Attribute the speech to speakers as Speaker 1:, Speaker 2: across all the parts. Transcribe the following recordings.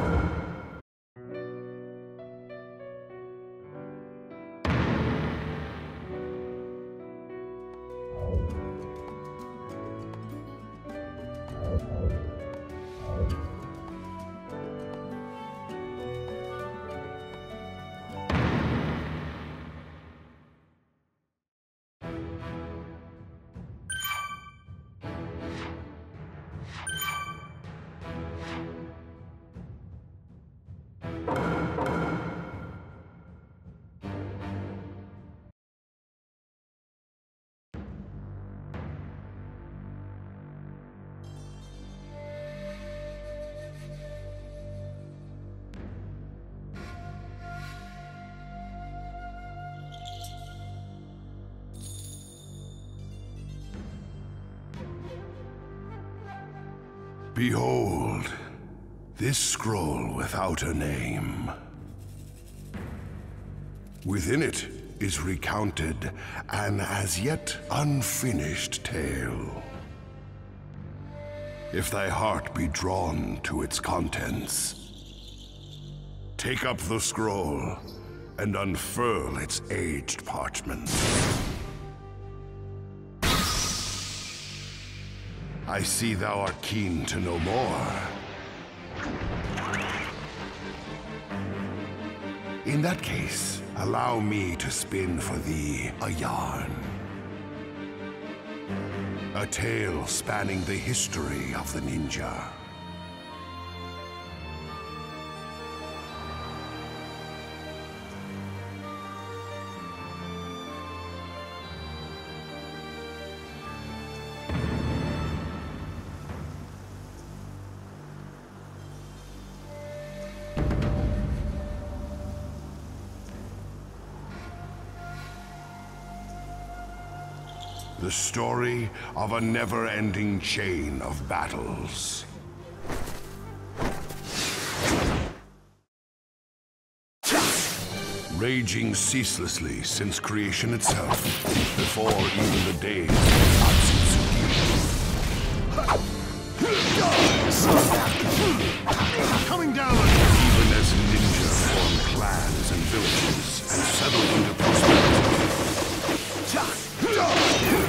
Speaker 1: you Behold, this scroll without a name. Within it is recounted an as yet unfinished tale. If thy heart be drawn to its contents, take up the scroll and unfurl its aged parchment. I see thou art keen to know more. In that case, allow me to spin for thee a yarn. A tale spanning the history of the ninja. Story of a never-ending chain of battles. Raging ceaselessly since creation itself, before even the days of Otsutsuki.
Speaker 2: Coming down!
Speaker 1: Even as ninja formed clans and villages and settled into prosperity.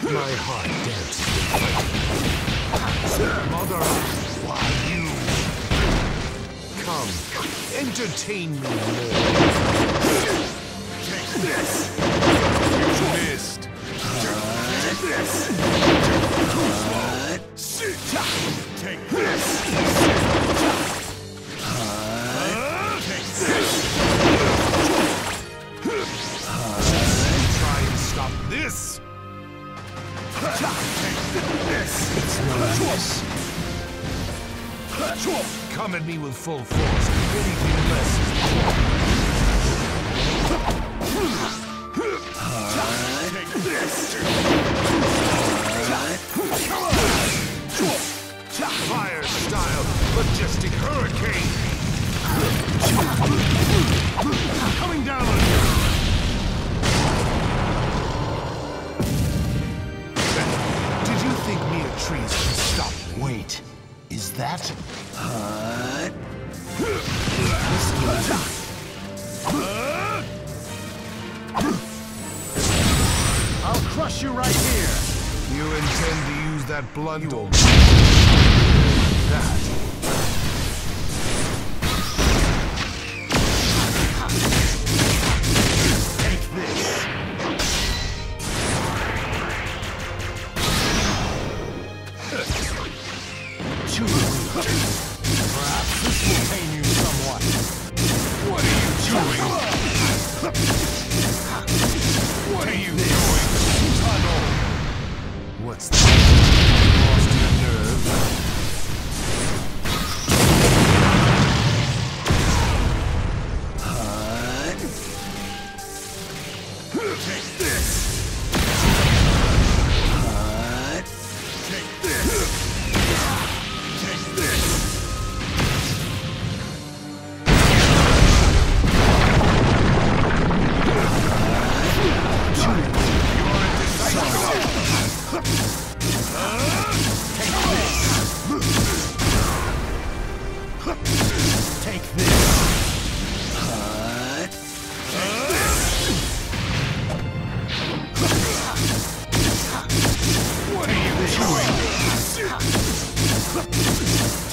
Speaker 3: My heart dances
Speaker 2: Mother,
Speaker 3: Why you? Come, entertain me more.
Speaker 2: take this!
Speaker 1: You missed.
Speaker 2: Take this! Take this! Come at me with full force. Anything less is! Fire style, majestic hurricane! Coming down on you! Did you think mere trees could stop?
Speaker 3: Wait, is that?
Speaker 2: I'll crush you right here!
Speaker 1: You intend to use that blunt
Speaker 2: You
Speaker 1: or
Speaker 2: That.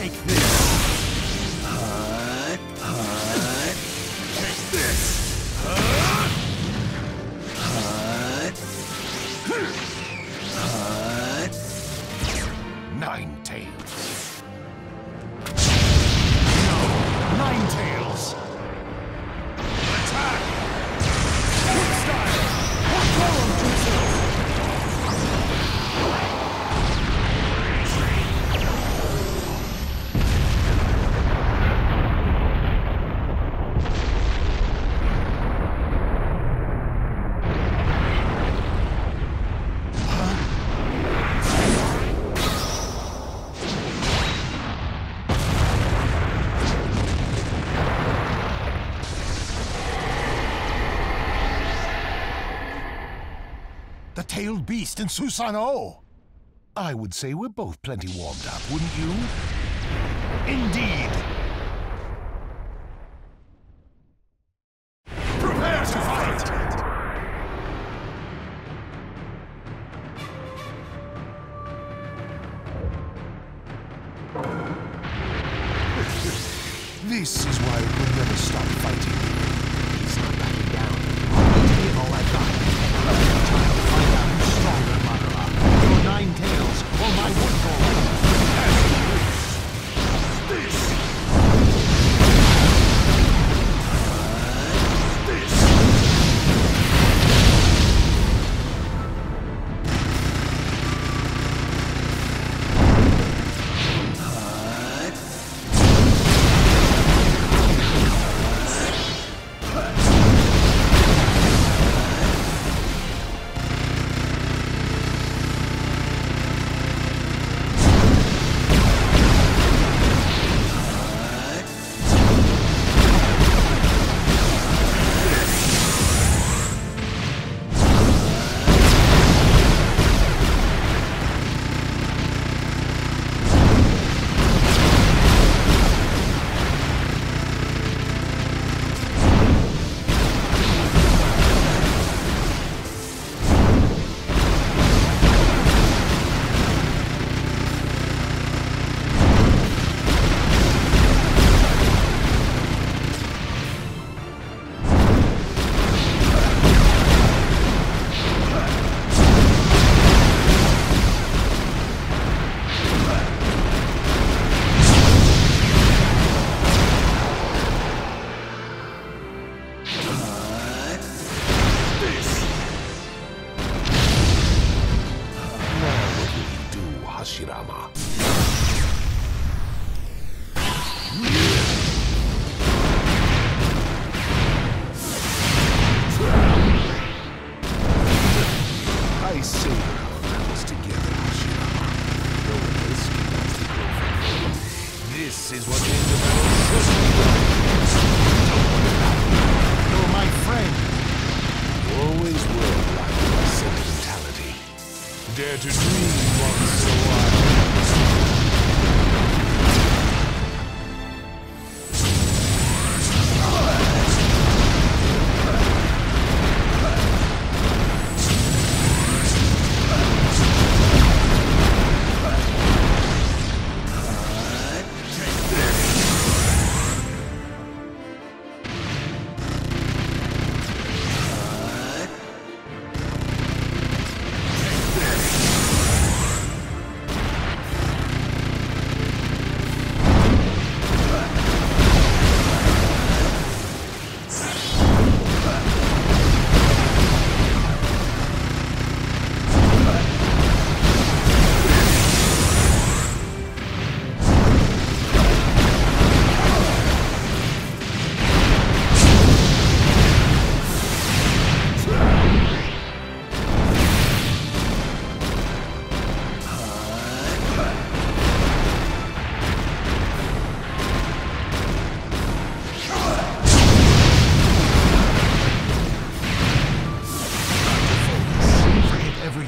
Speaker 2: take this. Wild Beast and Susano. I would say we're both plenty warmed up, wouldn't you?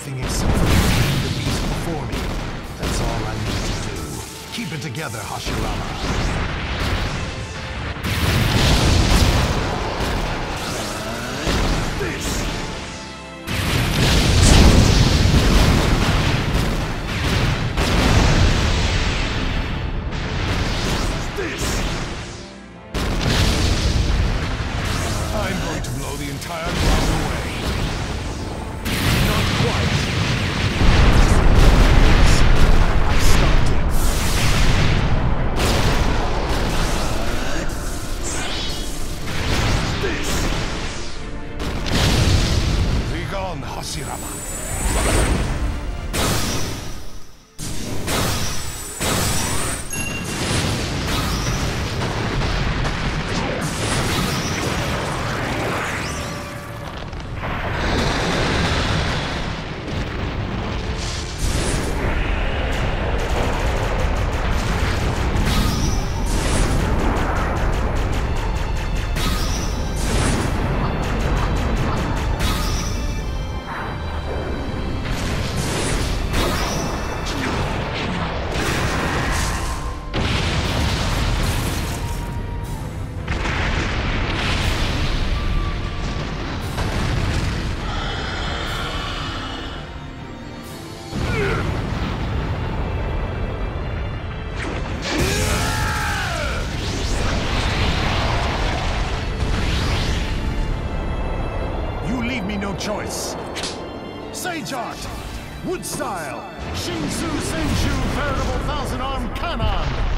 Speaker 4: everything except for the beast before me. That's all I need to do. Keep it together, Hashirama. Choice. Sage Art, Wood Style, Shinsu Senju Veritable Thousand Arm Kannon.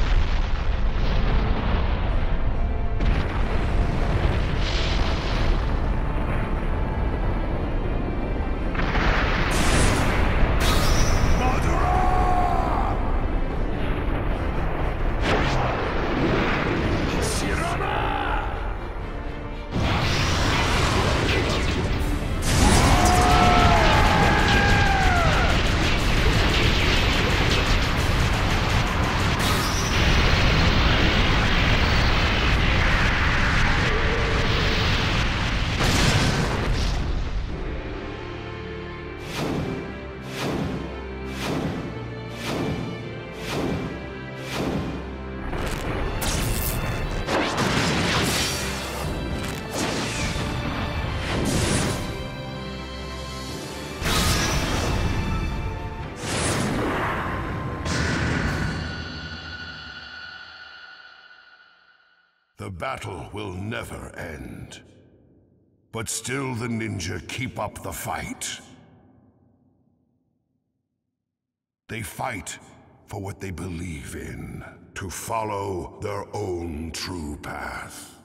Speaker 1: The battle will never end. But still the ninja keep up the fight. They fight for what they believe in, to follow their own true path.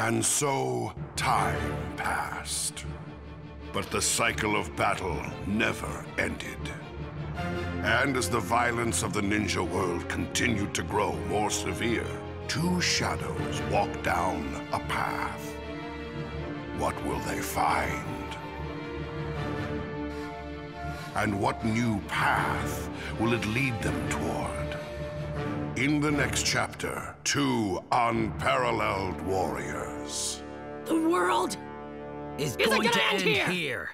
Speaker 1: And so, time passed. But the cycle of battle never ended. And as the violence of the ninja world continued to grow more severe, two shadows walked down a path. What will they find? And what new path will it lead them toward? In the next chapter, two unparalleled warriors.
Speaker 5: The world
Speaker 6: is
Speaker 5: Isn't
Speaker 6: going
Speaker 5: gonna
Speaker 6: to
Speaker 5: end
Speaker 6: end
Speaker 5: here.
Speaker 6: here.